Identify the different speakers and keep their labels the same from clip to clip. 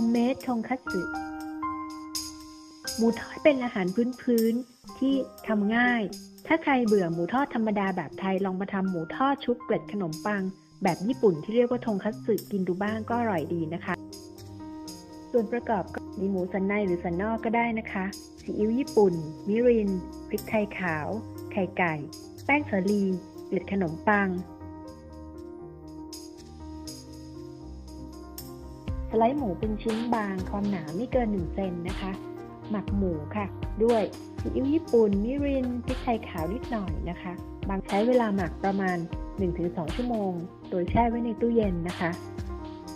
Speaker 1: homemade ทงคัตสึ หมูทอดเป็นอาหารพื้นๆที่ทำง่าย ถ้าใครเบื่อหมูทอดธรรมดาแบบไทยลองมาทำหมูทอดชุบเกล็ดขนมปัง แบบญี่ปุ่นที่เรียกว่าทงคัตสึกินดูบ้างก็อร่อยดีนะคะ ส่วนประกอบก็มีหมูสันในหรือสันนอกก็ได้นะคะซีอิ๊วญี่ปุ่น มิริน พริกไทยขาว ไข่ไก่ แป้งสาลีเกล็ดขนมปัง สไลด์หมูเป็นชิ้นบางความหนาไม่เกิน 1 เซนนะคะ หมักหมูค่ะ ด้วยซีอิ๊วญี่ปุ่นมิรินพริกไทยขาวนิดหน่อยนะคะ บางใช้เวลาหมักประมาณ 1-2 ชั่วโมง โดยแช่ไว้ในตู้เย็นนะคะ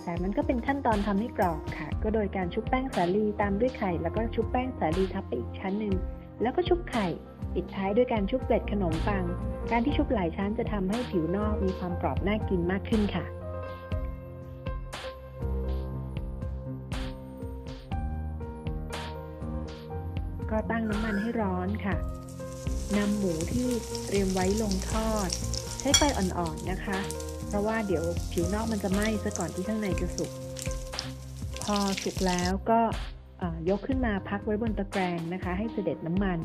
Speaker 1: แต่มันก็เป็นขั้นตอนทำให้กรอบค่ะ ก็โดยการชุบแป้งสาลีตามด้วยไข่ แล้วก็ชุบแป้งสาลีทับไปอีกชั้นหนึ่งแล้วก็ชุบไข่ปิดท้ายด้วยการชุบเกล็ดขนมปัง การที่ชุบหลายชั้นจะทำให้ผิวนอกมีความกรอบน่ากินมากขึ้นค่ะ ก็ตั้งน้ำมันให้ร้อนค่ะนำหมูที่เตรียมไว้ลงทอด ใช้ไฟอ่อนๆนะคะ เพราะว่าเดี๋ยวผิวนอกมันจะไหม้ซะก่อนที่ข้างในจะสุก พอสุกแล้วก็ยกขึ้นมาพักไว้บนตะแกรงนะคะ ให้เสด็จน้ำมัน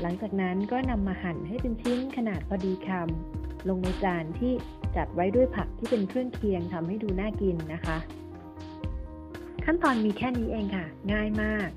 Speaker 1: หลังจากนั้นก็นำมาหั่นให้เป็นชิ้นขนาดพอดีคำลงในจานที่จัดไว้ด้วยผักที่เป็นเครื่องเคียงทำให้ดูน่ากินนะคะ ขั้นตอนมีแค่นี้เองค่ะ ง่ายมาก